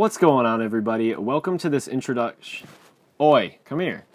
What's going on, everybody? Welcome to this introduction. Oi, come here.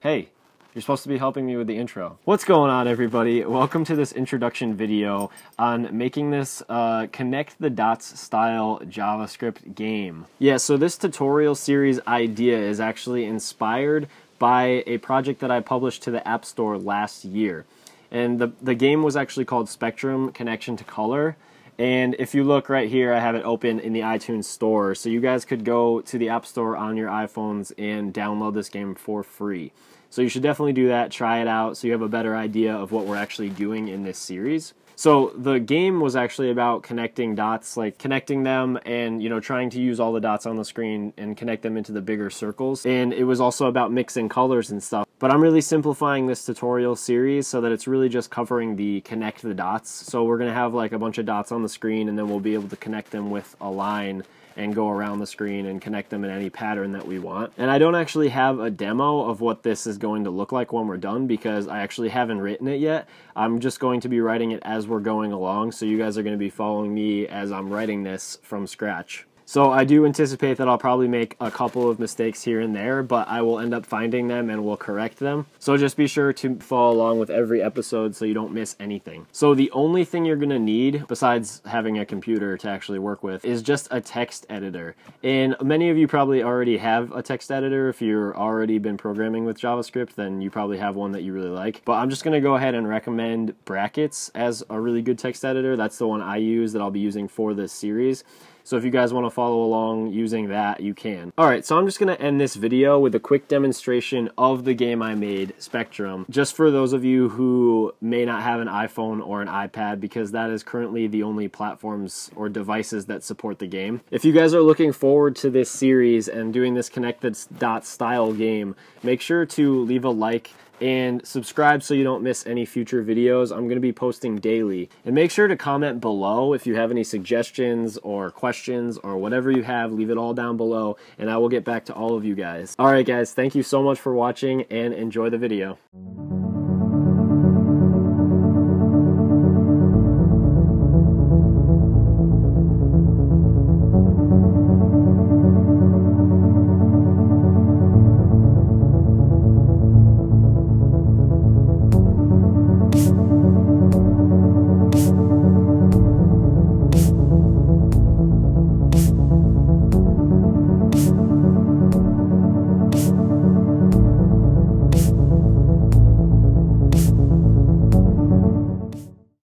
Hey, you're supposed to be helping me with the intro. What's going on, everybody? Welcome to this introduction video on making this uh, connect the dots style JavaScript game. Yeah, so this tutorial series idea is actually inspired by a project that I published to the App Store last year. And the, the game was actually called Spectrum Connection to Color. And if you look right here, I have it open in the iTunes Store. So you guys could go to the App Store on your iPhones and download this game for free. So you should definitely do that, try it out so you have a better idea of what we're actually doing in this series. So the game was actually about connecting dots, like connecting them and, you know, trying to use all the dots on the screen and connect them into the bigger circles. And it was also about mixing colors and stuff. But I'm really simplifying this tutorial series so that it's really just covering the connect the dots. So we're going to have like a bunch of dots on the screen and then we'll be able to connect them with a line and go around the screen and connect them in any pattern that we want. And I don't actually have a demo of what this is going to look like when we're done because I actually haven't written it yet. I'm just going to be writing it as we're going along, so you guys are going to be following me as I'm writing this from scratch. So I do anticipate that I'll probably make a couple of mistakes here and there, but I will end up finding them and will correct them. So just be sure to follow along with every episode so you don't miss anything. So the only thing you're gonna need, besides having a computer to actually work with, is just a text editor. And many of you probably already have a text editor. If you've already been programming with JavaScript, then you probably have one that you really like. But I'm just gonna go ahead and recommend Brackets as a really good text editor. That's the one I use that I'll be using for this series. So if you guys want to follow along using that, you can. Alright, so I'm just going to end this video with a quick demonstration of the game I made, Spectrum, just for those of you who may not have an iPhone or an iPad, because that is currently the only platforms or devices that support the game. If you guys are looking forward to this series and doing this connected dot style game, make sure to leave a like and subscribe so you don't miss any future videos. I'm going to be posting daily. And make sure to comment below if you have any suggestions or questions questions or whatever you have, leave it all down below, and I will get back to all of you guys. All right, guys, thank you so much for watching, and enjoy the video.